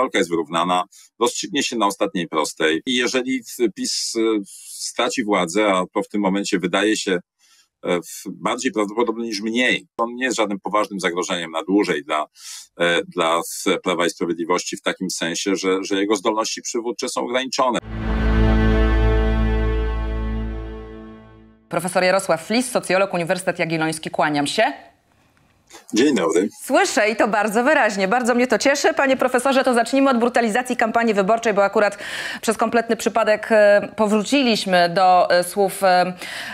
walka jest wyrównana, rozstrzygnie się na ostatniej prostej i jeżeli PiS straci władzę, a to w tym momencie wydaje się E, bardziej prawdopodobny niż mniej. On nie jest żadnym poważnym zagrożeniem na dłużej dla, e, dla Prawa i Sprawiedliwości w takim sensie, że, że jego zdolności przywódcze są ograniczone. Profesor Jarosław Flis, socjolog Uniwersytet Jagielloński, kłaniam się. Dzień dobry. Słyszę i to bardzo wyraźnie. Bardzo mnie to cieszy. Panie profesorze, to zacznijmy od brutalizacji kampanii wyborczej, bo akurat przez kompletny przypadek e, powróciliśmy do e, słów e,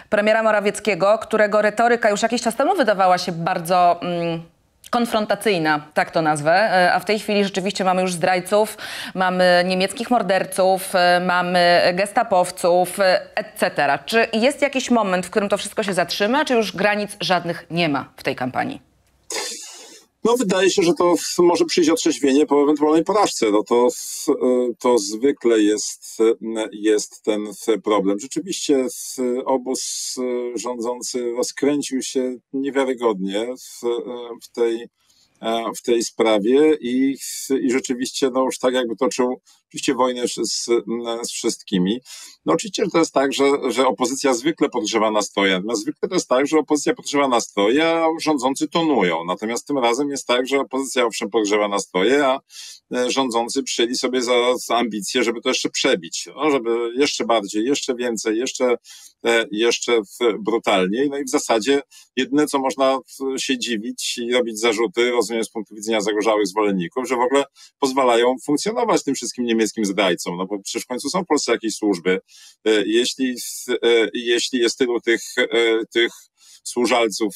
premiera Morawieckiego, którego retoryka już jakiś czas temu wydawała się bardzo... Mm, konfrontacyjna, tak to nazwę, a w tej chwili rzeczywiście mamy już zdrajców, mamy niemieckich morderców, mamy gestapowców, etc. Czy jest jakiś moment, w którym to wszystko się zatrzyma, czy już granic żadnych nie ma w tej kampanii? No wydaje się, że to może przyjść otrzeźwienie po ewentualnej porażce. No to, to zwykle jest, jest ten problem. Rzeczywiście obóz rządzący rozkręcił się niewiarygodnie w, w tej w tej sprawie i, i rzeczywiście no już tak jakby toczył oczywiście wojnę z, z wszystkimi. No oczywiście że to jest tak, że, że opozycja zwykle podgrzewa nastroje, natomiast zwykle to jest tak, że opozycja podgrzewa nastroje, a rządzący tonują. Natomiast tym razem jest tak, że opozycja owszem podgrzewa nastroje, a e, rządzący przyjęli sobie za, za ambicje, żeby to jeszcze przebić, no, żeby jeszcze bardziej, jeszcze więcej, jeszcze, e, jeszcze brutalniej. No i w zasadzie jedyne, co można się dziwić i robić zarzuty, rozumiem z punktu widzenia zagorzałych zwolenników, że w ogóle pozwalają funkcjonować tym wszystkim niemieckim zdrajcom, no bo przecież w końcu są w Polsce jakieś służby. E, jeśli, e, jeśli jest tylu tych, e, tych służalców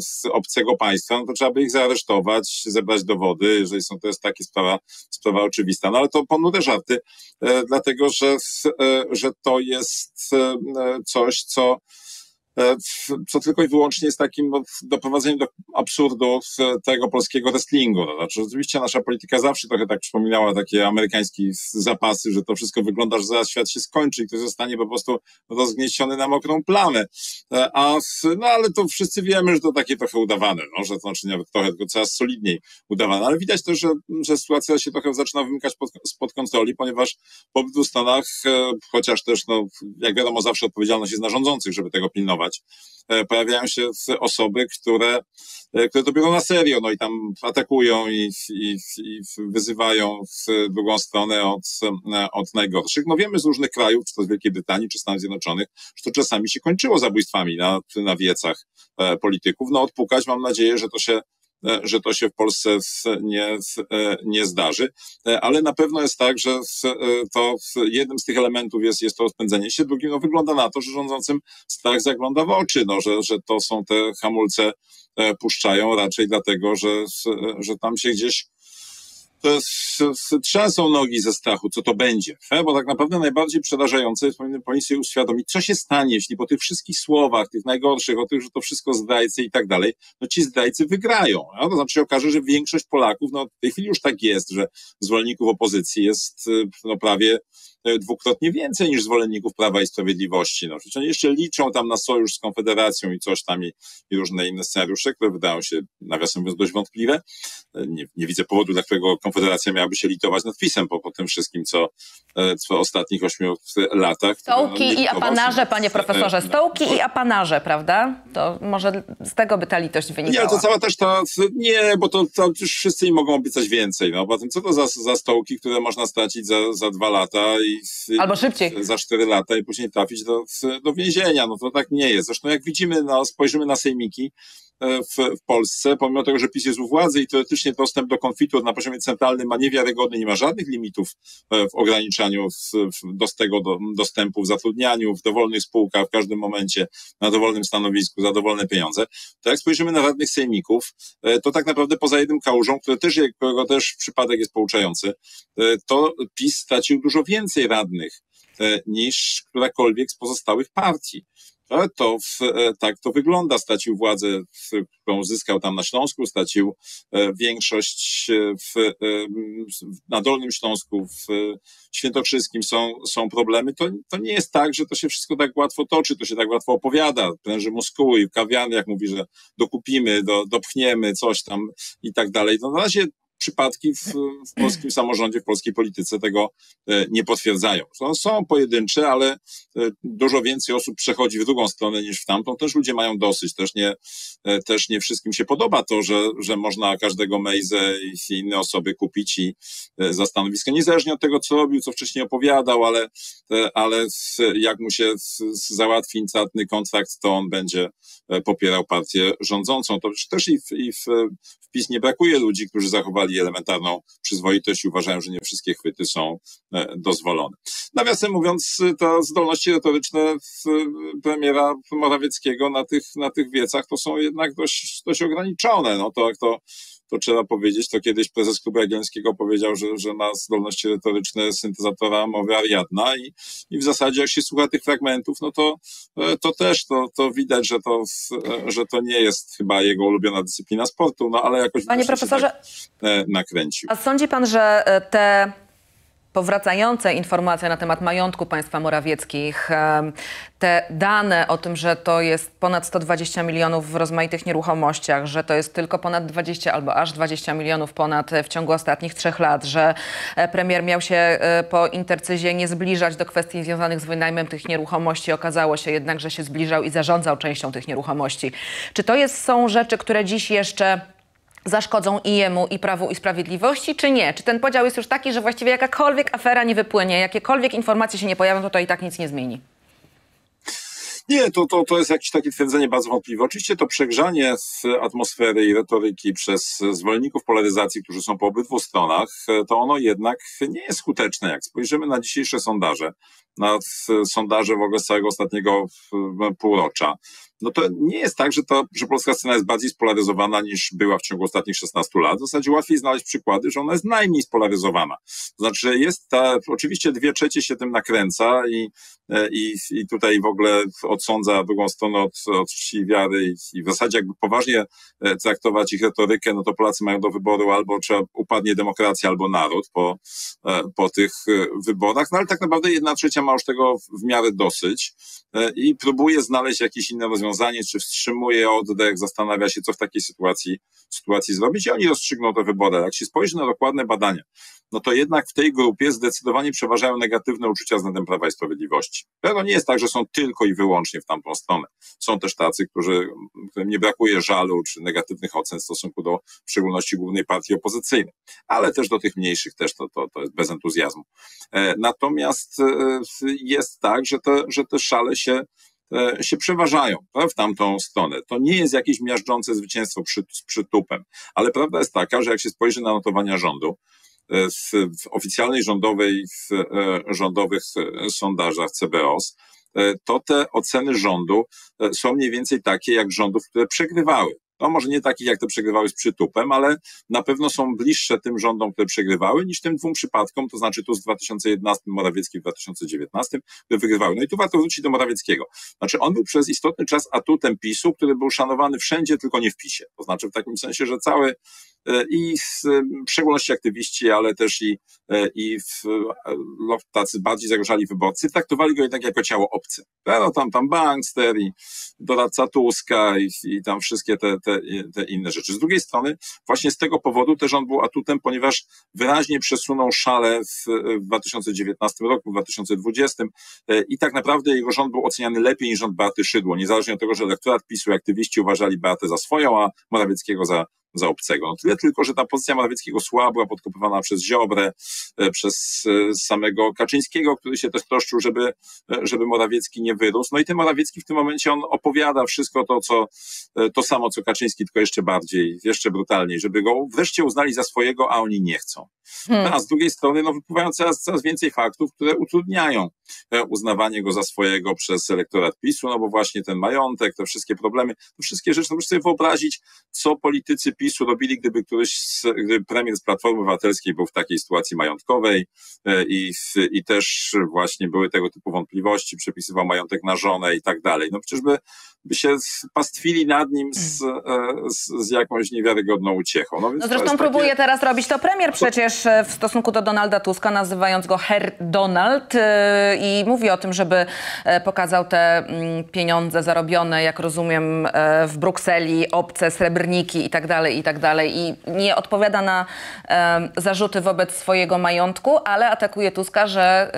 z obcego państwa, no to trzeba by ich zaaresztować, zebrać dowody, jeżeli są, to jest taka sprawa, sprawa oczywista. No ale to ponure żarty, dlatego że, że to jest coś, co co tylko i wyłącznie jest takim no, doprowadzeniem do absurdu tego polskiego wrestlingu. No, znaczy, oczywiście nasza polityka zawsze trochę tak przypominała takie amerykańskie zapasy, że to wszystko wygląda, że zaraz świat się skończy i ktoś zostanie po prostu rozgnieciony na mokrą plamę. E, a, no ale to wszyscy wiemy, że to takie trochę udawane, no, że to znaczy nawet trochę, tylko coraz solidniej udawane. Ale widać też, że, że sytuacja się trochę zaczyna wymykać pod, spod kontroli, ponieważ pobyt w Stanach, e, chociaż też, no, jak wiadomo, zawsze odpowiedzialność jest na rządzących, żeby tego pilnować, E, pojawiają się osoby, które, e, które to biorą na serio, no i tam atakują i, i, i wyzywają w drugą stronę od, e, od najgorszych. No wiemy z różnych krajów, czy to z Wielkiej Brytanii, czy Stanów Zjednoczonych, że to czasami się kończyło zabójstwami na, na wiecach polityków. No odpukać mam nadzieję, że to się że to się w Polsce nie, e, nie zdarzy, e, ale na pewno jest tak, że to jednym z tych elementów jest, jest to rozpędzenie się, drugim no, wygląda na to, że rządzącym strach zagląda w oczy, no, że, że to są te hamulce puszczają raczej dlatego, że, że tam się gdzieś trzęsą nogi ze strachu, co to będzie. Bo tak naprawdę najbardziej przerażające jest, powinni sobie uświadomić, co się stanie, jeśli po tych wszystkich słowach, tych najgorszych, o tych, że to wszystko zdrajcy i tak dalej, no ci zdrajcy wygrają. No? To znaczy się okaże, że większość Polaków, no w tej chwili już tak jest, że zwolenników opozycji jest no, prawie dwukrotnie więcej niż zwolenników Prawa i Sprawiedliwości. No, przecież oni jeszcze liczą tam na sojusz z Konfederacją i coś tam i, i różne inne scenariusze, które wydają się, nawiasem mówiąc, dość wątpliwe. E, nie, nie widzę powodu, dla którego Konfederacja miałaby się litować nad PiSem po, po tym wszystkim, co, e, co w ostatnich ośmiu latach. Stołki no, i apanarze, panie profesorze, stołki i apanarze, prawda? To może z tego by ta litość wynikała. Nie, to cała też ta, nie, bo to, to już wszyscy im mogą obiecać więcej, no, poza tym co to za, za stołki, które można stracić za, za dwa lata i Albo szybciej. za 4 lata i później trafić do, do więzienia. No to tak nie jest. Zresztą jak widzimy, no, spojrzymy na sejmiki, e, w, w Polsce, pomimo tego, że PiS jest u władzy i teoretycznie dostęp do konfitu na poziomie centralnym ma niewiarygodny, nie ma żadnych limitów e, w ograniczaniu w, w, do tego do, dostępu w zatrudnianiu, w dowolnych spółkach, w każdym momencie, na dowolnym stanowisku, za dowolne pieniądze, to jak spojrzymy na radnych sejmików, e, to tak naprawdę poza jednym kałużą, który też, którego też przypadek jest pouczający, to PiS stracił dużo więcej radnych radnych e, niż którakolwiek z pozostałych partii. To w, e, tak to wygląda. Stracił władzę, którą uzyskał tam na Śląsku, stracił e, większość w, na Dolnym Śląsku, w Świętokrzyskim są, są problemy. To, to nie jest tak, że to się wszystko tak łatwo toczy, to się tak łatwo opowiada. Pręży muskuły, kawiany, jak mówi, że dokupimy, do, dopchniemy coś tam i tak dalej. No na razie przypadki w, w polskim samorządzie, w polskiej polityce tego e, nie potwierdzają. Są, są pojedyncze, ale e, dużo więcej osób przechodzi w drugą stronę niż w tamtą. Też ludzie mają dosyć. Też nie, e, też nie wszystkim się podoba to, że, że można każdego Mejzę i inne osoby kupić i za stanowisko, niezależnie od tego, co robił, co wcześniej opowiadał, ale, ale jak mu się załatwi instatny kontrakt, to on będzie popierał partię rządzącą. To też i w, i w, w PiS nie brakuje ludzi, którzy zachowali elementarną przyzwoitość i uważają, że nie wszystkie chwyty są e, dozwolone. Nawiasem mówiąc, te zdolności retoryczne premiera Morawieckiego na tych, na tych wiecach to są jednak dość, dość ograniczone. No to to to trzeba powiedzieć, to kiedyś prezes Klubu Jagiellońskiego powiedział, że, że ma zdolności retoryczne syntezatora mowy Ariadna i, i w zasadzie jak się słucha tych fragmentów, no to, e, to też to, to widać, że to, e, że to nie jest chyba jego ulubiona dyscyplina sportu, no ale jakoś Panie profesorze, tak nakręcił. A sądzi pan, że te powracające informacje na temat majątku państwa Morawieckich, te dane o tym, że to jest ponad 120 milionów w rozmaitych nieruchomościach, że to jest tylko ponad 20 albo aż 20 milionów ponad w ciągu ostatnich trzech lat, że e, premier miał się e, po intercyzie nie zbliżać do kwestii związanych z wynajmem tych nieruchomości. Okazało się jednak, że się zbliżał i zarządzał częścią tych nieruchomości. Czy to jest, są rzeczy, które dziś jeszcze zaszkodzą i jemu, i Prawu i Sprawiedliwości, czy nie? Czy ten podział jest już taki, że właściwie jakakolwiek afera nie wypłynie, jakiekolwiek informacje się nie pojawią, to to i tak nic nie zmieni? Nie, to, to, to jest jakieś takie twierdzenie bardzo wątpliwe. Oczywiście to przegrzanie atmosfery i retoryki przez zwolenników polaryzacji, którzy są po obydwu stronach, to ono jednak nie jest skuteczne. Jak spojrzymy na dzisiejsze sondaże, na sondaże w ogóle z całego ostatniego półrocza, no to nie jest tak, że, to, że polska scena jest bardziej spolaryzowana niż była w ciągu ostatnich 16 lat. W zasadzie łatwiej znaleźć przykłady, że ona jest najmniej spolaryzowana. To znaczy jest ta, oczywiście dwie trzecie się tym nakręca i, e, i, i tutaj w ogóle odsądza drugą stronę od, od czci wiary i, i w zasadzie jakby poważnie e, traktować ich retorykę, no to Polacy mają do wyboru albo trzeba upadnie demokracja, albo naród po, e, po tych wyborach, no ale tak naprawdę jedna trzecia ma już tego w miarę dosyć i próbuje znaleźć jakieś inne rozwiązania rozwiązanie, czy wstrzymuje oddech, zastanawia się, co w takiej sytuacji, sytuacji zrobić i oni rozstrzygną te wybory. Jak się spojrzy na dokładne badania, no to jednak w tej grupie zdecydowanie przeważają negatywne uczucia względem Prawa i Sprawiedliwości. To nie jest tak, że są tylko i wyłącznie w tamtą stronę. Są też tacy, którzy, którym nie brakuje żalu czy negatywnych ocen w stosunku do w szczególności głównej partii opozycyjnej, ale też do tych mniejszych też to, to, to jest bez entuzjazmu. E, natomiast e, jest tak, że te, że te szale się się przeważają w tamtą stronę. To nie jest jakieś miażdżące zwycięstwo przy, z przytupem, ale prawda jest taka, że jak się spojrzy na notowania rządu, e, w, w oficjalnej rządowej, w e, rządowych sondażach CBOS, to te oceny rządu są mniej więcej takie jak rządów, które przegrywały. No może nie takich, jak te przegrywały z przytupem, ale na pewno są bliższe tym rządom, które przegrywały, niż tym dwóm przypadkom, to znaczy tu z 2011, Morawiecki w 2019, które wygrywały. No i tu warto wrócić do Morawieckiego. Znaczy on był przez istotny czas atutem PiSu, który był szanowany wszędzie, tylko nie w PiSie. To znaczy w takim sensie, że cały E, i w szczególności aktywiści, ale też i, e, i w, tacy bardziej zagrożali wyborcy, traktowali go jednak jako ciało obce. No, tam, tam bankster i doradca Tuska i, i tam wszystkie te, te, te inne rzeczy. Z drugiej strony, właśnie z tego powodu też on był atutem, ponieważ wyraźnie przesunął szale w, w 2019 roku, w 2020 e, i tak naprawdę jego rząd był oceniany lepiej niż rząd Beaty Szydło, niezależnie od tego, że elektorat PiSu aktywiści uważali Beatę za swoją, a Morawieckiego za, za obcego. No tyle tylko, że ta pozycja Morawieckiego słaba była podkopywana przez Ziobrę, e, przez e, samego Kaczyńskiego, który się też troszczył, żeby, e, żeby Morawiecki nie wyrósł. No i ten Morawiecki w tym momencie on opowiada wszystko to, co, to samo, co Kaczyński, tylko jeszcze bardziej, jeszcze brutalniej, żeby go wreszcie uznali za swojego, a oni nie chcą. Hmm. A z drugiej strony no, wypływają coraz, coraz więcej faktów, które utrudniają uznawanie go za swojego przez elektorat PiSu, no bo właśnie ten majątek, te wszystkie problemy, te wszystkie rzeczy, no sobie wyobrazić, co politycy PiSu robili, gdyby któryś, z, gdyby premier z Platformy Obywatelskiej był w takiej sytuacji majątkowej e, i, i też właśnie były tego typu wątpliwości, przepisywał majątek na żonę i tak dalej. No przecież by, by się pastwili nad nim z, e, z, z jakąś niewiarygodną uciechą. No, no zresztą próbuje takie... teraz robić to premier przecież e, w stosunku do Donalda Tuska, nazywając go Herr Donald i mówi o tym, żeby pokazał te mm, pieniądze zarobione, jak rozumiem, w Brukseli, obce, srebrniki i tak dalej, i tak. I nie odpowiada na zarzuty wobec swojego majątku, ale atakuje Tuska, że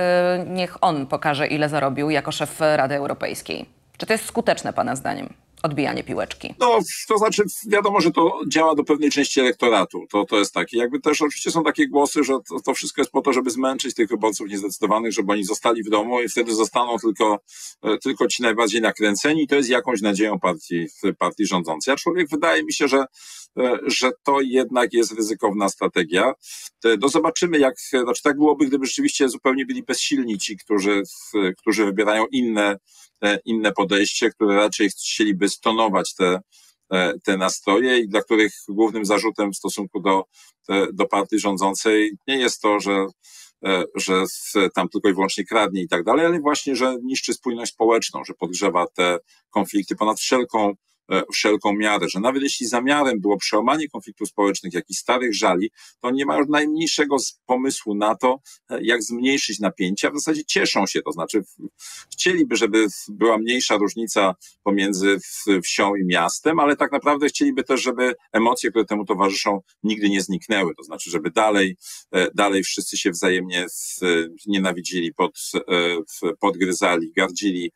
niech on pokaże, ile zarobił jako szef Rady Europejskiej. Czy to jest skuteczne Pana zdaniem? Odbijanie piłeczki? No, to znaczy wiadomo, że to działa do pewnej części elektoratu. To, to jest takie. Jakby też oczywiście są takie głosy, że to, to wszystko jest po to, żeby zmęczyć tych wyborców niezdecydowanych, żeby oni zostali w domu i wtedy zostaną tylko, e, tylko ci najbardziej nakręceni to jest jakąś nadzieją partii, partii rządzącej. Człowiek wydaje mi się, że e, że to jednak jest ryzykowna strategia. No zobaczymy, jak, znaczy tak byłoby, gdyby rzeczywiście zupełnie byli bezsilni ci, którzy, którzy wybierają inne inne podejście, które raczej chcieliby stonować te, e, te nastroje i dla których głównym zarzutem w stosunku do, do partii rządzącej nie jest to, że e, że tam tylko i wyłącznie kradnie i tak dalej, ale właśnie, że niszczy spójność społeczną, że podgrzewa te konflikty ponad wszelką wszelką miarę, że nawet jeśli zamiarem było przełamanie konfliktów społecznych, jakichś starych żali, to nie ma już najmniejszego pomysłu na to, e, jak zmniejszyć napięcia. W zasadzie cieszą się, to znaczy chcieliby, żeby była mniejsza różnica pomiędzy wsią i miastem, ale tak naprawdę chcieliby też, żeby emocje, które temu towarzyszą, nigdy nie zniknęły. To znaczy, żeby dalej, e, dalej wszyscy się wzajemnie nienawidzili, pod, podgryzali, gardzili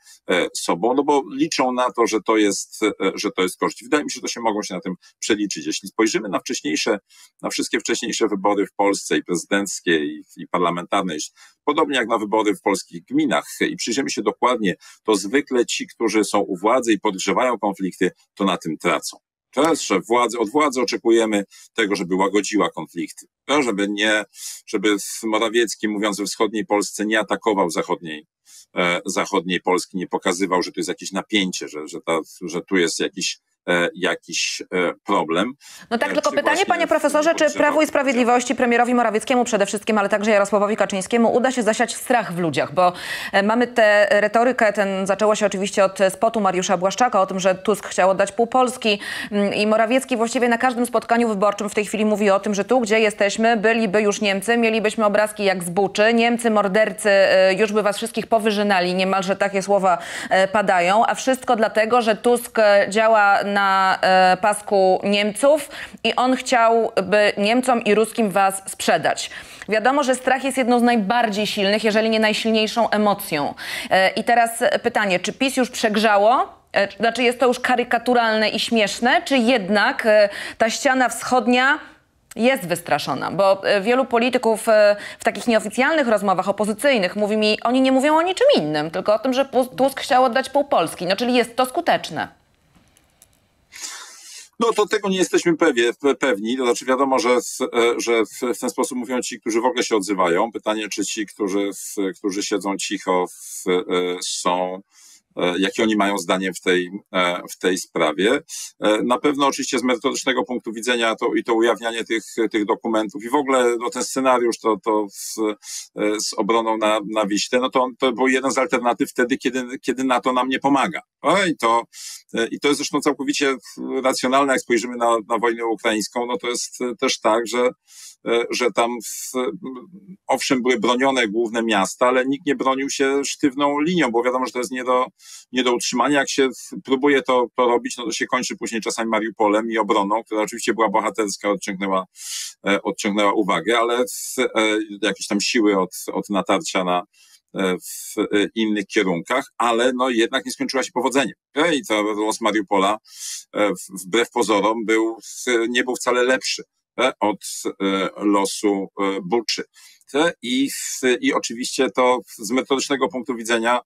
sobą, no bo liczą na to, że to jest, że to jest koszt. Wydaje mi się, że to się mogą się na tym przeliczyć. Jeśli spojrzymy na wcześniejsze, na wszystkie wcześniejsze wybory w Polsce i prezydenckie i, i parlamentarne, podobnie jak na wybory w polskich gminach i przyjrzymy się dokładnie, to zwykle ci, którzy są u władzy i podgrzewają konflikty, to na tym tracą. Teraz, że władzy, od władzy oczekujemy tego, żeby łagodziła konflikty, żeby nie, żeby Morawiecki, mówiąc we wschodniej Polsce, nie atakował zachodniej zachodniej Polski nie pokazywał, że tu jest jakieś napięcie, że, że, ta, że tu jest jakiś E, jakiś e, problem. No tak, e, tylko pytanie, panie profesorze, czy Prawo i Sprawiedliwości, premierowi Morawieckiemu przede wszystkim, ale także Jarosławowi Kaczyńskiemu uda się zasiać strach w ludziach, bo mamy tę retorykę, ten zaczęło się oczywiście od spotu Mariusza Błaszczaka o tym, że Tusk chciał oddać pół Polski mm, i Morawiecki właściwie na każdym spotkaniu wyborczym w tej chwili mówi o tym, że tu, gdzie jesteśmy, byliby już Niemcy, mielibyśmy obrazki jak z Buczy, Niemcy, mordercy już by was wszystkich powyżynali, niemalże takie słowa padają, a wszystko dlatego, że Tusk działa na e, pasku Niemców i on chciałby Niemcom i ruskim was sprzedać. Wiadomo, że strach jest jedną z najbardziej silnych, jeżeli nie najsilniejszą emocją. E, I teraz pytanie, czy PiS już przegrzało? E, znaczy jest to już karykaturalne i śmieszne, czy jednak ta ściana wschodnia jest wystraszona, bo wielu polityków w takich nieoficjalnych rozmowach opozycyjnych mówi mi, oni nie mówią o niczym innym, tylko o tym, że Tusk chciał oddać pół Polski. No czyli jest to skuteczne. No to tego nie jesteśmy pewie, pewni. To znaczy wiadomo, że, e, że w ten sposób mówią ci, którzy w ogóle się odzywają. Pytanie, czy ci, którzy, którzy siedzą cicho, e, są jakie oni mają zdanie w tej, e, w tej sprawie. E, na pewno oczywiście z metodycznego punktu widzenia to i to ujawnianie tych, tych dokumentów i w ogóle no, ten scenariusz to, to z, z obroną na, na Wiśle, no to, to był jeden z alternatyw wtedy, kiedy, kiedy NATO nam nie pomaga. I to, i to jest zresztą całkowicie racjonalne, jak spojrzymy na, na wojnę ukraińską, no to jest też tak, że E, że tam w, owszem były bronione główne miasta, ale nikt nie bronił się sztywną linią, bo wiadomo, że to jest nie do, nie do utrzymania. Jak się próbuje to, to robić, no to się kończy później czasami Mariupolem i obroną, która oczywiście była bohaterska, odciągnęła, e, odciągnęła uwagę, ale w, e, jakieś tam siły od, od natarcia na, w innych kierunkach, ale no jednak nie skończyła się powodzeniem. I to los Mariupola wbrew pozorom był, nie był wcale lepszy od e, losu e, Buczy. I, I oczywiście to z metodycznego punktu widzenia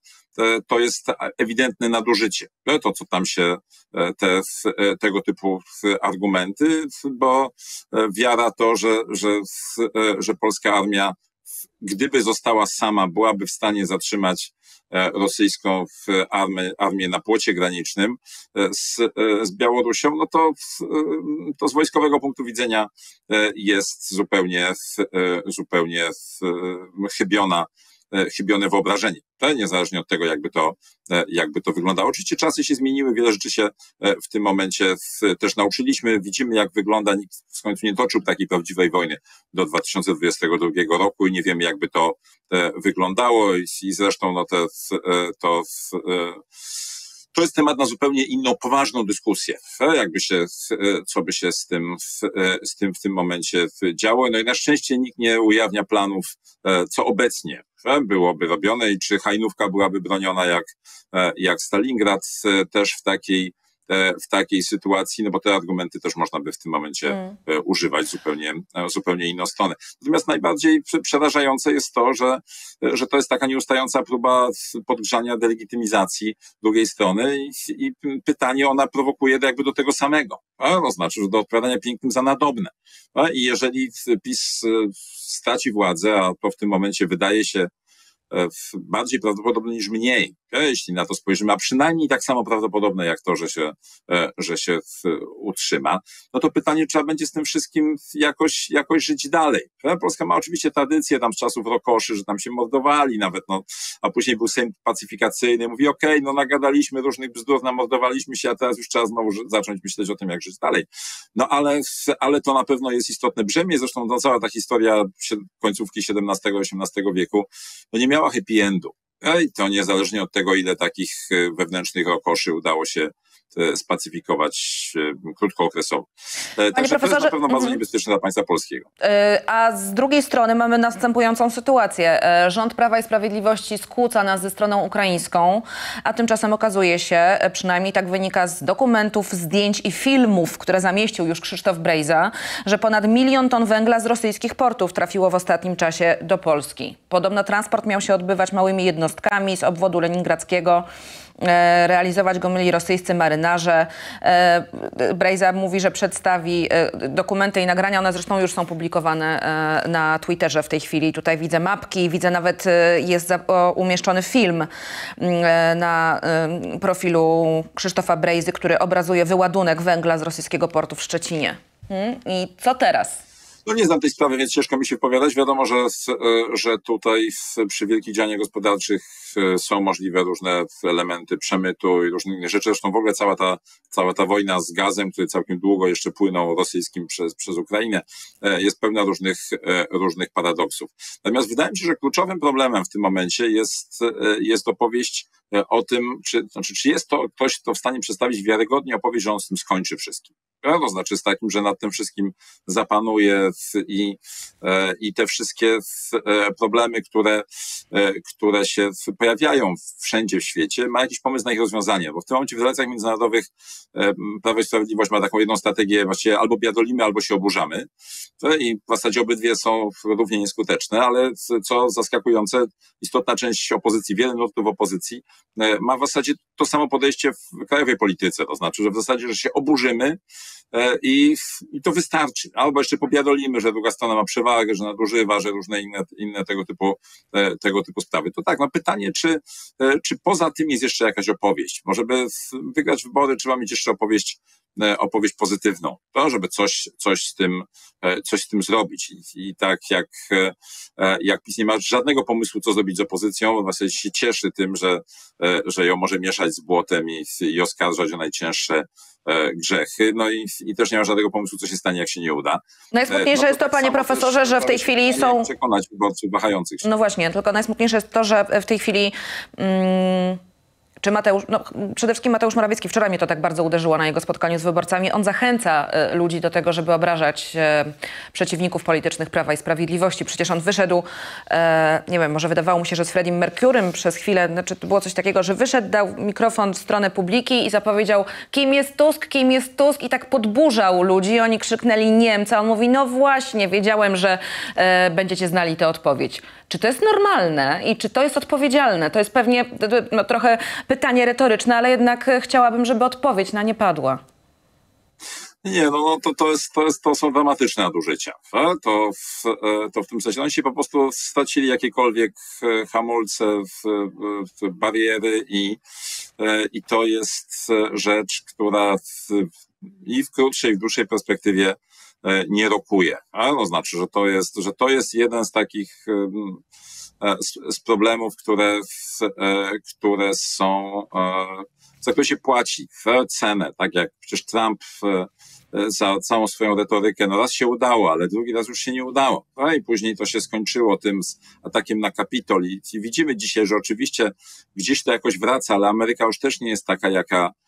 to jest ewidentne nadużycie. To, co tam się, e, te, tego typu argumenty, bo wiara to, że, że, że polska armia gdyby została sama, byłaby w stanie zatrzymać e, rosyjską armię, armię na płocie granicznym e, z, e, z Białorusią, no to, to z wojskowego punktu widzenia jest zupełnie, zupełnie chybiona chybione wyobrażenie. Niezależnie od tego, jakby to, jakby to wyglądało. Oczywiście czasy się zmieniły, wiele rzeczy się w tym momencie też nauczyliśmy. Widzimy, jak wygląda, nikt w końcu nie toczył takiej prawdziwej wojny do 2022 roku i nie wiemy, jakby to wyglądało i zresztą no te, to, to jest temat na zupełnie inną, poważną dyskusję, jakby się, co by się z tym, z tym w tym momencie działo. No i na szczęście nikt nie ujawnia planów, co obecnie byłoby robione i czy Hajnówka byłaby broniona jak, jak Stalingrad też w takiej E, w takiej sytuacji, no bo te argumenty też można by w tym momencie mm. E, używać zupełnie, e, zupełnie inną stronę. Natomiast najbardziej przerażające jest to, że, że to jest taka nieustająca próba podgrzania delegitymizacji drugiej strony i, i pytanie ona prowokuje jakby do tego samego. A, to znaczy, do odpowiadania pięknym za nadobne. A, I jeżeli PiS straci władzę, a to w tym momencie wydaje się E, bardziej prawdopodobne niż mniej, jeśli na to spojrzymy, a przynajmniej tak samo prawdopodobne jak to, że się, e, że się utrzyma, no to pytanie, trzeba będzie z tym wszystkim jakoś, jakoś żyć dalej. Polska ma oczywiście tradycję tam z czasów Rokoszy, że tam się mordowali nawet, no, a później był Sejm pacyfikacyjny, mówi okej, no nagadaliśmy różnych bzdur, namordowaliśmy się, a teraz już trzeba znowu zacząć myśleć o tym, jak żyć dalej. No ale, ale to na pewno jest istotne brzemię, zresztą no, cała ta historia końcówki XVII-XVIII wieku, no nie miała happy endu. I to niezależnie od tego, ile takich e, wewnętrznych rokoszy udało się spacyfikować e, krótkookresowo. E, Panie Także profesorze, to jest na pewno bardzo mhm. niebezpieczne dla państwa polskiego. A z drugiej strony mamy następującą sytuację. Rząd Prawa i Sprawiedliwości skłóca nas ze stroną ukraińską, a tymczasem okazuje się, przynajmniej tak wynika z dokumentów, zdjęć i filmów, które zamieścił już Krzysztof Brejza, że ponad milion ton węgla z rosyjskich portów trafiło w ostatnim czasie do Polski. Podobno transport miał się odbywać małymi jednostkami z obwodu leningradzkiego. E, realizować go mieli rosyjscy marynarze. E, Brejza mówi, że przedstawi e, dokumenty i nagrania, one zresztą już są publikowane na Twitterze w tej chwili. Tutaj widzę mapki, widzę nawet jest umieszczony film na profilu Krzysztofa Brejzy, który obrazuje wyładunek węgla z rosyjskiego portu w Szczecinie. Hmm? I co teraz? No nie znam tej sprawy, więc ciężko mi się wypowiadać. Wiadomo, że, e, że tutaj przy wielkich działaniach gospodarczych e, są możliwe różne elementy przemytu i różne inne rzeczy. Zresztą w ogóle cała ta, cała ta wojna z gazem, który całkiem długo jeszcze płynął rosyjskim przez, przez Ukrainę, e, jest pełna różnych, różnych paradoksów. Natomiast wydaje mi się, że kluczowym problemem w tym momencie jest, jest opowieść o tym, czy, znaczy, czy jest to ktoś, kto w stanie przedstawić wiarygodnie opowieść, że on z tym skończy wszystkim. To znaczy z takim, że nad tym wszystkim zapanuje i, e, i te wszystkie e, problemy, które, e, które się pojawiają wszędzie w świecie, ma jakiś pomysł na ich rozwiązanie, bo w tym momencie w relacjach międzynarodowych Prawo i Sprawiedliwość ma taką jedną strategię, właściwie albo biadolimy, albo się oburzamy. I w zasadzie obydwie są równie nieskuteczne, ale co zaskakujące, istotna część opozycji, wiele nurtów opozycji ma w zasadzie to samo podejście w krajowej polityce, to znaczy, że w zasadzie, że się oburzymy, i, i to wystarczy. Albo jeszcze pobiadolimy, że druga strona ma przewagę, że nadużywa, że różne inne, inne tego, typu, e, tego typu sprawy. To tak, no pytanie, czy, e, czy poza tym jest jeszcze jakaś opowieść? Może by wygrać wybory, trzeba mieć jeszcze opowieść opowieść pozytywną, to żeby coś, coś, z, tym, coś z tym zrobić. I, I, tak jak, jak PiS nie ma żadnego pomysłu, co zrobić z opozycją, on właśnie się cieszy tym, że, że ją może mieszać z błotem i, i oskarżać o najcięższe E, grzechy, no i, i też nie ma żadnego pomysłu, co się stanie, jak się nie uda. Najsmutniejsze no, jest to, tak panie profesorze, że w tej chwili są... Przekonać wyborców wahających się. No właśnie, tylko najsmutniejsze jest to, że w tej chwili... Mm, czy Mateusz, no, przede wszystkim Mateusz Morawiecki, wczoraj mnie to tak bardzo uderzyło na jego spotkaniu z wyborcami. On zachęca e, ludzi do tego, żeby obrażać e, przeciwników politycznych Prawa i Sprawiedliwości. Przecież on wyszedł, e, nie wiem, może wydawało mu się, że z Fredim Mercurym przez chwilę, znaczy to było coś takiego, że wyszedł, dał mikrofon w stronę publiki i zapowiedział, kim jest Tusk, kim jest Tusk i tak podburzał ludzi. Oni krzyknęli Niemca. On mówi, no właśnie, wiedziałem, że będziecie znali tę odpowiedź. Czy to jest normalne i czy to jest odpowiedzialne? To jest pewnie no, trochę pytanie retoryczne, ale jednak chciałabym, żeby odpowiedź na nie padła. Nie, no, no to, to, jest, to, jest, to są dramatyczne nadużycia. To w, e, to w tym sensie oni się po prostu stracili jakiekolwiek e, hamulce, w, w bariery i, e, i to jest rzecz, która w, i w krótszej, i w dłuższej perspektywie nie rokuje. A? No znaczy, że to jest, że to jest jeden z takich z, z problemów, które, które są, za które się płaci cenę, tak jak przecież Trump za całą swoją retorykę. No raz się udało, ale drugi raz już się nie udało. No i później to się skończyło tym atakiem na Kapitol i, widzimy dzisiaj, że oczywiście gdzieś to jakoś wraca, ale Ameryka już też nie jest taka, jaka E,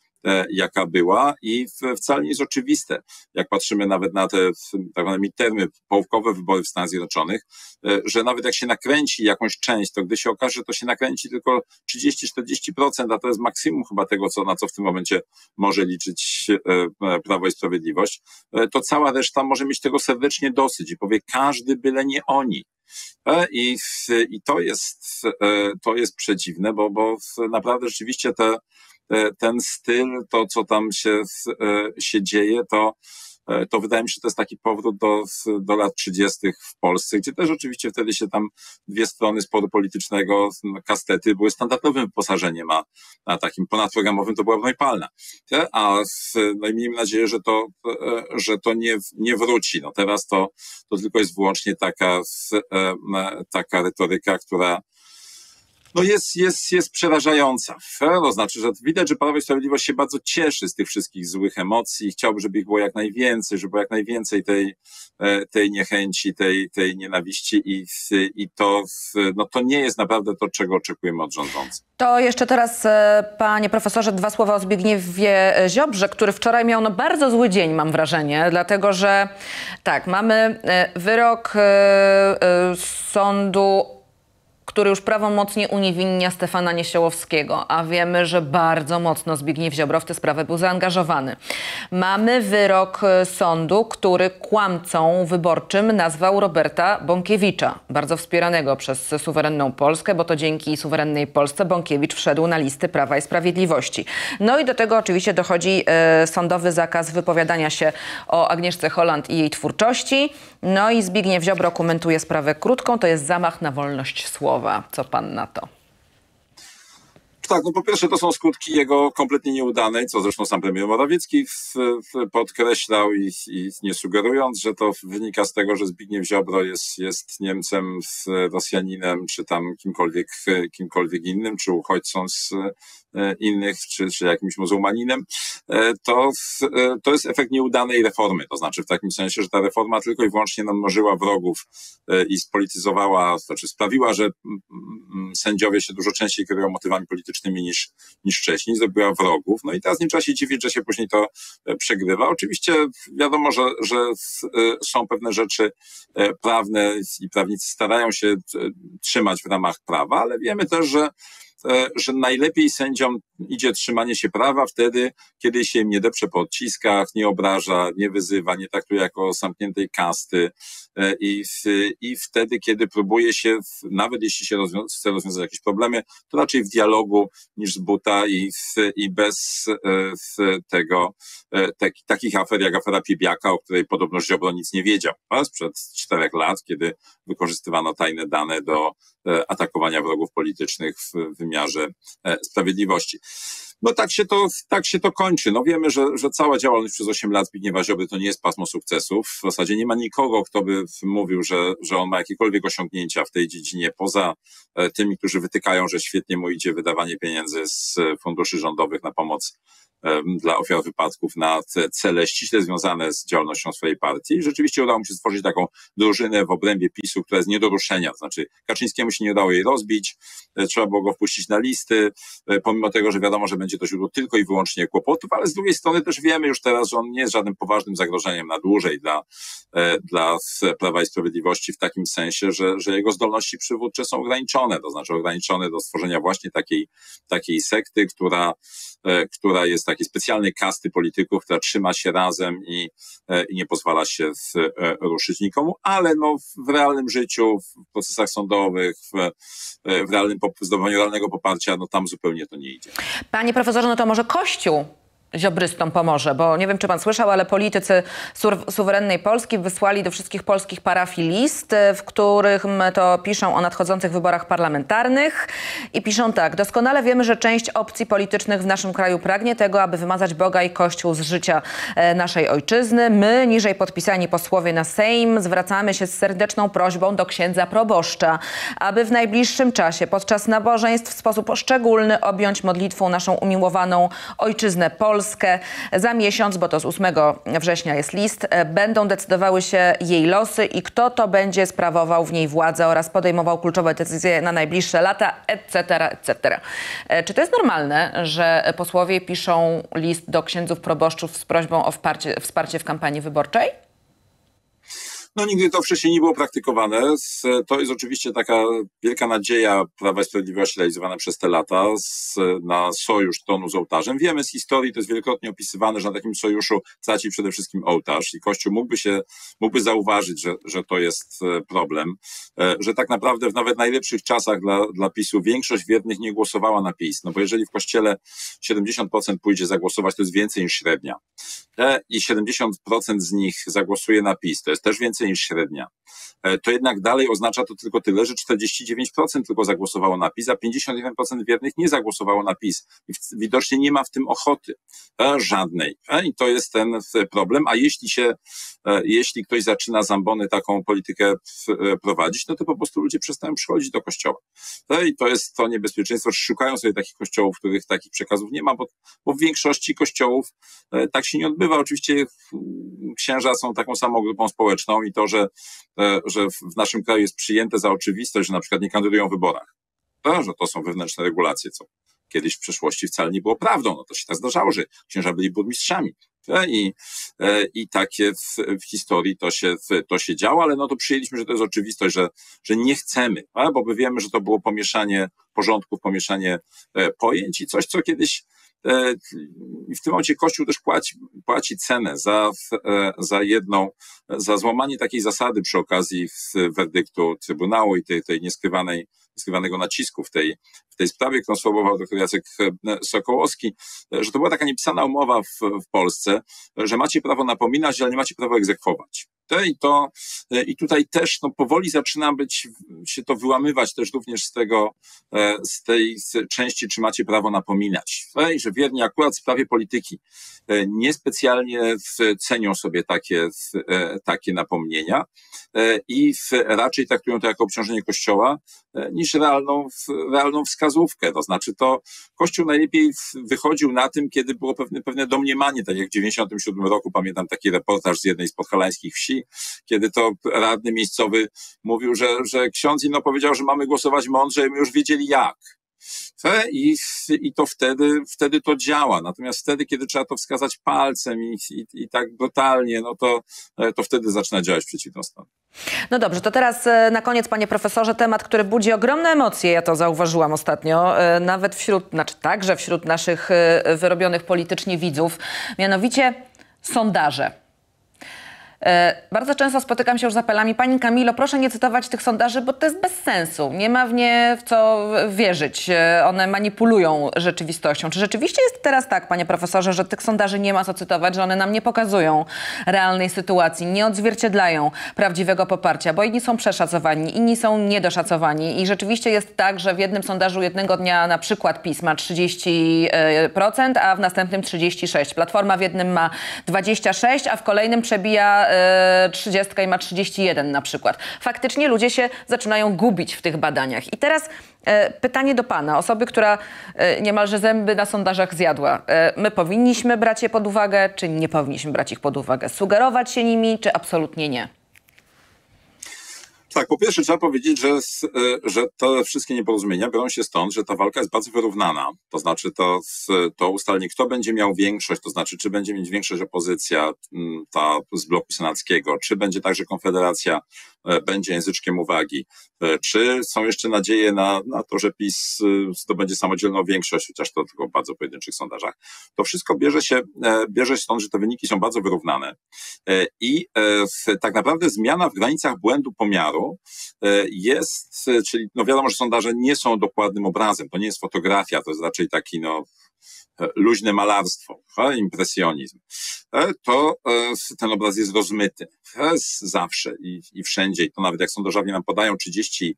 jaka była i wcale nie jest oczywiste, jak patrzymy nawet na te tak zwane midtermy, połówkowe wybory w Stanach Zjednoczonych, e, że nawet jak się nakręci jakąś część, to gdy się okaże, że to się nakręci tylko 30-40%, a to jest maksimum chyba tego, co, na co w tym momencie może liczyć e, Prawo i Sprawiedliwość, to cała reszta może mieć tego serdecznie dosyć i powie każdy byle nie oni. I, i to, jest, to jest przedziwne, bo, bo naprawdę rzeczywiście te, E, ten styl, to co tam się, e, się dzieje, to, e, to wydaje mi się, że to jest taki powrót do, do lat 30. w Polsce, gdzie też oczywiście wtedy się tam dwie strony sporu politycznego, kastety były standardowym wyposażeniem, a, a takim ponadprogramowym to była broń palna. A no i miejmy nadzieję, że to, że to nie, nie wróci. No teraz to, to tylko jest wyłącznie taka, taka retoryka, która no jest, jest, jest przerażająca. To znaczy, że widać, że Prawo i Sprawiedliwość się bardzo cieszy z tych wszystkich złych emocji. Chciałby, żeby ich było jak najwięcej, żeby było jak najwięcej tej, e, tej niechęci, tej, tej nienawiści i, i to, no to nie jest naprawdę to, czego oczekujemy od rządzących. To jeszcze teraz, e, panie profesorze, dwa słowa o Zbigniewie Ziobrze, który wczoraj miał no bardzo zły dzień, mam wrażenie, dlatego że tak, mamy e, wyrok sądu który już prawomocnie uniewinnia Stefana Niesiołowskiego, a wiemy, że bardzo mocno Zbigniew Ziobro w tę sprawę był zaangażowany. Mamy wyrok e, sądu, który kłamcą wyborczym nazwał Roberta Bąkiewicza, bardzo wspieranego przez suwerenną Polskę, bo to dzięki suwerennej Polsce Bąkiewicz wszedł na listy Prawa i Sprawiedliwości. No i do tego oczywiście dochodzi e, sądowy zakaz wypowiadania się o Agnieszce Holland i jej twórczości. No i Zbigniew Ziobro komentuje sprawę krótką, to jest zamach na wolność słowa. Co pan na to? Tak, no po pierwsze to są skutki jego kompletnie nieudanej, co zresztą sam premier Morawiecki podkreślał i, i, nie sugerując, że to wynika z tego, że Zbigniew Ziobro jest, jest Niemcem, Rosjaninem, czy tam kimkolwiek, kimkolwiek innym, czy uchodźcą z innych, czy, czy jakimś muzułmaninem, e, to, e, to jest efekt nieudanej reformy. To znaczy w takim sensie, że ta reforma tylko i wyłącznie namnożyła wrogów i spolityzowała, znaczy sprawiła, że sędziowie się dużo częściej kierują motywami politycznymi niż, niż wcześniej, zrobiła wrogów. No i teraz nie trzeba się dziwić, że się później to przegrywa. Oczywiście wiadomo, że, że są pewne rzeczy prawne i prawnicy starają się trzymać w ramach prawa, ale wiemy też, że E, że najlepiej sędziom idzie trzymanie się prawa wtedy, kiedy się nie depcze po odciskach, nie obraża, nie wyzywa, nie traktuje jako zamkniętej kasty e, i, i wtedy, kiedy próbuje się, nawet jeśli się rozwią- chce rozwiązać jakieś problemy, to raczej w dialogu niż z buta i, i bez e, tego, takich afer jak afera Piebiaka, o której podobno Ziobro nic nie wiedział. Sprzed czterech lat, kiedy wykorzystywano tajne dane do atakowania wrogów politycznych w wymiarze sprawiedliwości. No tak się to, tak się to kończy. No wiemy, że, że cała działalność przez 8 lat Zbigniewa Ziobry to nie jest pasmo sukcesów. W zasadzie nie ma nikogo, kto by mówił, że, że on ma jakiekolwiek osiągnięcia w tej dziedzinie, poza e, tymi, którzy wytykają, że świetnie mu idzie wydawanie pieniędzy z funduszy rządowych na pomoc dla ofiar wypadków na cele ściśle związane z działalnością swojej partii. Rzeczywiście udało mu się stworzyć taką drużynę w obrębie PiSu, która jest nie do ruszenia. Znaczy Kaczyńskiemu się nie udało jej rozbić, e, trzeba było go wpuścić na listy, e, pomimo tego, że wiadomo, że będzie to źródło tylko i wyłącznie kłopotów, ale z drugiej strony też wiemy już teraz, że on nie jest żadnym poważnym zagrożeniem na dłużej dla, e, dla Prawa i Sprawiedliwości w takim sensie, że, że jego zdolności przywódcze są ograniczone, to znaczy ograniczone do stworzenia właśnie takiej, takiej sekty, która, która jest takiej specjalnej kasty polityków, która trzyma się razem i, e, i nie pozwala się w, e, ruszyć nikomu, ale no w realnym życiu, w procesach sądowych, w, e, w realnym zdobywaniu realnego poparcia, no tam zupełnie to nie idzie. Panie profesorze, no to może Kościół ziobrystom pomoże, bo nie wiem, czy pan słyszał, ale politycy suwerennej Polski wysłali do wszystkich polskich parafii list, w których to piszą o nadchodzących wyborach parlamentarnych i piszą tak. Doskonale wiemy, że część opcji politycznych w naszym kraju pragnie tego, aby wymazać Boga i Kościół z życia e, naszej ojczyzny. My, niżej podpisani posłowie na Sejm, zwracamy się z serdeczną prośbą do księdza proboszcza, aby w najbliższym czasie podczas nabożeństw w sposób szczególny objąć modlitwą naszą umiłowaną ojczyznę Polskę Polskę. Za miesiąc, bo to z 8 września jest list, e, będą decydowały się jej losy i kto to będzie sprawował w niej władzę oraz podejmował kluczowe decyzje na najbliższe lata, etc., etc. E, czy to jest normalne, że posłowie piszą list do księdzów proboszczów z prośbą o wsparcie, wsparcie w kampanii wyborczej? No nigdy to wcześniej nie było praktykowane. To jest oczywiście taka wielka nadzieja Prawa i Sprawiedliwości realizowana przez te lata na sojusz tonu z ołtarzem. Wiemy z historii, to jest wielokrotnie opisywane, że na takim sojuszu traci przede wszystkim ołtarz i Kościół mógłby się, mógłby zauważyć, że, że to jest e, problem, e, że tak naprawdę w nawet najlepszych czasach dla, dla PiSu większość wiernych nie głosowała na PiS, no bo jeżeli w Kościele 70% pójdzie zagłosować, to jest więcej niż średnia e, i 70% z nich zagłosuje na PiS, to jest też więcej niż średnia, e, to jednak dalej oznacza to tylko tyle, że 49% tylko zagłosowało na PiS, a 51% wiernych nie zagłosowało na PiS. Widocznie nie ma w tym ochoty e, żadnej. E, I to jest ten problem. A jeśli się, jeśli ktoś zaczyna zambony taką politykę prowadzić, no to po prostu ludzie przestają przychodzić do kościoła. I to jest to niebezpieczeństwo. Szukają sobie takich kościołów, w których takich przekazów nie ma, bo, bo w większości kościołów tak się nie odbywa. Oczywiście księża są taką samą grupą społeczną i to, że, e, że w naszym kraju jest przyjęte za oczywistość, że na przykład nie kandydują w wyborach, to, że to są wewnętrzne regulacje, co kiedyś w przeszłości wcale nie było prawdą. No to się tak zdarzało, że księża byli burmistrzami. E, I, e, i takie w, w historii to się, to się działo, ale no to przyjęliśmy, że to jest oczywistość, że, że nie chcemy, bo my wiemy, że to było pomieszanie porządków, pomieszanie pojęć i coś, co kiedyś I w tym momencie Kościół też płaci, płaci cenę za, e, za jedną, za złamanie takiej zasady przy okazji werdyktu Trybunału i tej, tej nieskrywanej, nieskrywanego nacisku w tej, w tej sprawie, którą sformułował dr Jacek e, Sokołowski, że to była taka niepisana umowa w, w Polsce, że macie prawo napominać, ale nie macie prawa egzekwować. I, to, I tutaj też no, powoli zaczyna być, się to wyłamywać też również z tego, z tej części, czy macie prawo napominać. Że wierni akurat w sprawie polityki e, niespecjalnie cenią sobie takie, e, takie napomnienia e, i raczej traktują to jako obciążenie Kościoła niż realną, realną wskazówkę. To znaczy to Kościół najlepiej wychodził na tym, kiedy było pewne, pewne domniemanie, tak jak w 97 roku pamiętam taki reportaż z jednej z podhalańskich wsi, kiedy to radny miejscowy mówił, że, że ksiądz ino powiedział, że mamy głosować mądrze i my już wiedzieli jak i, i to wtedy, wtedy to działa. Natomiast wtedy, kiedy trzeba to wskazać palcem i, i, i tak brutalnie, no to, to wtedy zaczyna działać przeciwną stronę. No dobrze, to teraz e, na koniec, panie profesorze, temat, który budzi ogromne emocje, ja to zauważyłam ostatnio, e, nawet wśród, znaczy także wśród naszych e, wyrobionych politycznie widzów, mianowicie sondaże. E, bardzo często spotykam się już z apelami, Pani Kamilo, proszę nie cytować tych sondaży, bo to jest bez sensu. Nie ma w nie w co wierzyć. E, one manipulują rzeczywistością. Czy rzeczywiście jest teraz tak, Panie Profesorze, że tych sondaży nie ma co cytować, że one nam nie pokazują realnej sytuacji, nie odzwierciedlają prawdziwego poparcia, bo inni są przeszacowani, inni są niedoszacowani. I rzeczywiście jest tak, że w jednym sondażu jednego dnia na przykład PiS ma 30%, a w następnym 36%. Platforma w jednym ma 26%, a w kolejnym przebija 30 i ma 31 na przykład. Faktycznie ludzie się zaczynają gubić w tych badaniach. I teraz e, pytanie do pana, osoby, która e, niemalże zęby na sondażach zjadła. E, my powinniśmy brać je pod uwagę, czy nie powinniśmy brać ich pod uwagę? Sugerować się nimi, czy absolutnie nie? Tak, po pierwsze trzeba powiedzieć, że, e, że te wszystkie nieporozumienia biorą się stąd, że ta walka jest bardzo wyrównana. To znaczy to, to ustalenie, kto będzie miał większość, to znaczy czy będzie mieć większość opozycja ta z bloku senackiego, czy będzie także Konfederacja będzie języczkiem uwagi. Czy są jeszcze nadzieje na, na to, że PiS zdobędzie samodzielną większość, chociaż to tylko w bardzo pojedynczych sondażach. To wszystko bierze się, bierze się stąd, że te wyniki są bardzo wyrównane i tak naprawdę zmiana w granicach błędu pomiaru jest, czyli no wiadomo, że sondaże nie są dokładnym obrazem, to nie jest fotografia, to jest raczej taki no luźne malarstwo, impresjonizm, e, to e, ten obraz jest rozmyty zawsze i, i wszędzie. I to nawet jak sondażowie nam podają 30%,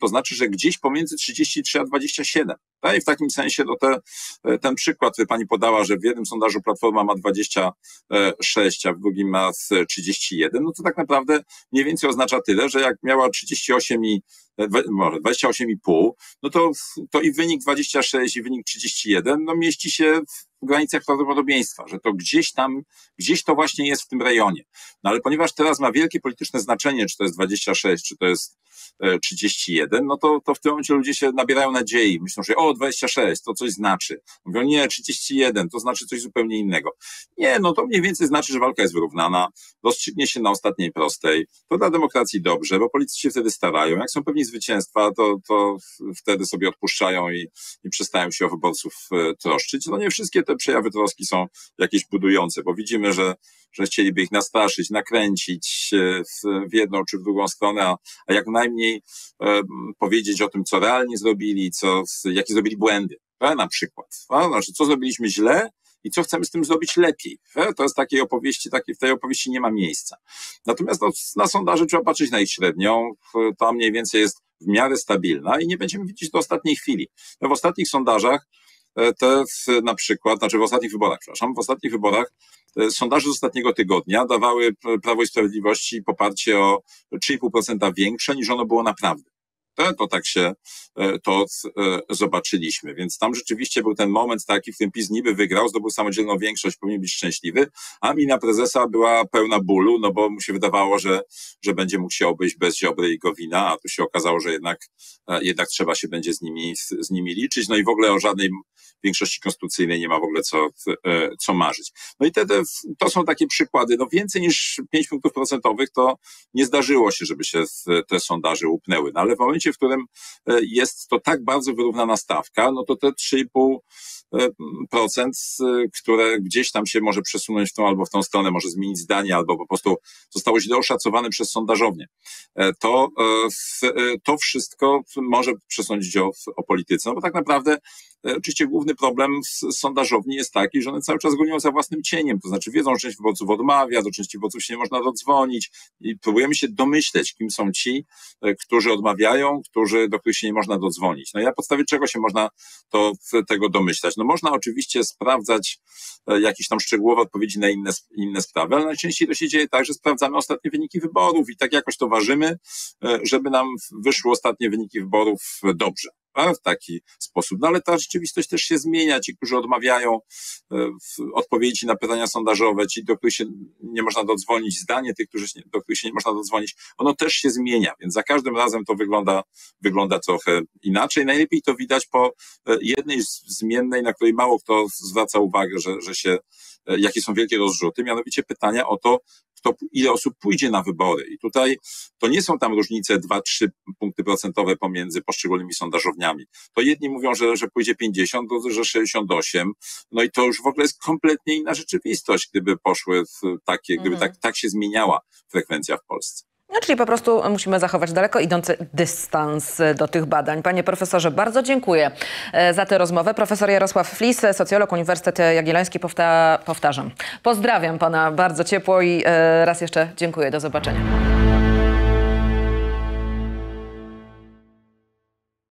to znaczy, że gdzieś pomiędzy 33 a 27. No I w takim sensie no te, e, ten przykład, który pani podała, że w jednym sondażu Platforma ma 26, a w drugim ma 31, no to tak naprawdę mniej więcej oznacza tyle, że jak miała 38 i może 28,5, no to, to i wynik 26 i wynik 31, no mieści się w granicach prawdopodobieństwa, że to gdzieś tam, gdzieś to właśnie jest w tym rejonie. No ale ponieważ teraz ma wielkie polityczne znaczenie, czy to jest 26, czy to jest 31, e, no to, to w tym momencie ludzie się nabierają nadziei. Myślą, że o, 26, to coś znaczy. Mówią, nie, 31, to znaczy coś zupełnie innego. Nie, no to mniej więcej znaczy, że walka jest wyrównana, rozstrzygnie się na ostatniej prostej. To dla demokracji dobrze, bo politycy się wtedy starają. Jak są pewni zwycięstwa, to, to wtedy sobie odpuszczają i, i przestają się o wyborców e, troszczyć. No nie wszystkie te przejawy troski są jakieś budujące, bo widzimy, że, że chcieliby ich nastraszyć, nakręcić e, w, jedną czy w drugą stronę, a, jak najmniej e, powiedzieć o tym, co realnie zrobili, co, jakie zrobili błędy. E, na przykład. A, znaczy, co zrobiliśmy źle, i co chcemy z tym zrobić lepiej. E, to jest takiej opowieści, takiej, w tej opowieści nie ma miejsca. Natomiast no, na sondaże trzeba patrzeć na ich średnią, ta mniej więcej jest w miarę stabilna i nie będziemy widzieć do ostatniej chwili. No, w ostatnich sondażach E, te na przykład, znaczy w ostatnich wyborach, przepraszam, w ostatnich wyborach e, sondaże z ostatniego tygodnia dawały Prawo i Sprawiedliwości poparcie o 3,5% większe niż ono było naprawdę to tak się e, to e, zobaczyliśmy. Więc tam rzeczywiście był ten moment taki, w którym PiS niby wygrał, zdobył samodzielną większość, powinien być szczęśliwy, a mina prezesa była pełna bólu, no bo mu się wydawało, że, że będzie mógł się obejść bez Ziobry i Gowina, a tu się okazało, że jednak, e, jednak trzeba się będzie z nimi, z nimi liczyć. No i w ogóle o żadnej większości konstytucyjnej nie ma w ogóle co, co marzyć. No i te, te, to są takie przykłady. No więcej niż 5 punktów procentowych to nie zdarzyło się, żeby się te sondaże upnęły. No ale w momencie, w którym e, jest to tak bardzo wyrównana stawka, no to te 3,5 e, procent, e, które gdzieś tam się może przesunąć w tą albo w tą stronę, może zmienić zdanie, albo po prostu zostało źle oszacowane przez sondażownię. To, to wszystko może przesądzić o, o polityce, no bo tak naprawdę E, oczywiście główny problem sondażowni jest taki, że one cały czas gonią za własnym cieniem, to znaczy wiedzą, że część wyborców odmawia, do części wyborców się nie można dodzwonić i próbujemy się domyśleć, kim są ci, e, którzy odmawiają, którzy, do których się nie można dodzwonić. No i na podstawie czego się można to, tego domyślać? No można oczywiście sprawdzać e, jakieś tam szczegółowe odpowiedzi na inne, inne sprawy, ale najczęściej to się dzieje tak, że sprawdzamy ostatnie wyniki wyborów i tak jakoś to ważymy, żeby nam wyszły ostatnie wyniki wyborów dobrze w taki sposób. No ale ta rzeczywistość też się zmienia. Ci, którzy odmawiają e, odpowiedzi na pytania sondażowe, ci, do których się nie można dodzwonić, zdanie tych, którzy się, do których się nie można dodzwonić, ono też się zmienia, więc za każdym razem to wygląda, wygląda trochę inaczej. Najlepiej to widać po e, jednej zmiennej, na której mało kto zwraca uwagę, że, że się, e, jakie są wielkie rozrzuty, mianowicie pytania o to, kto, ile osób pójdzie na wybory. I tutaj to nie są tam różnice 2-3 punkty procentowe pomiędzy poszczególnymi sondażowniami. To jedni mówią, że, że pójdzie 50, drudzy, że 68. No i to już w ogóle jest kompletnie inna rzeczywistość, gdyby poszły w takie, gdyby mhm. tak, tak się zmieniała frekwencja w Polsce. No, czyli po prostu musimy zachować daleko idący dystans do tych badań. Panie profesorze, bardzo dziękuję e, za tę rozmowę. Profesor Jarosław Flis, socjolog Uniwersytet Jagielloński, powta powtarzam. Pozdrawiam pana bardzo ciepło i e, raz jeszcze dziękuję. Do zobaczenia.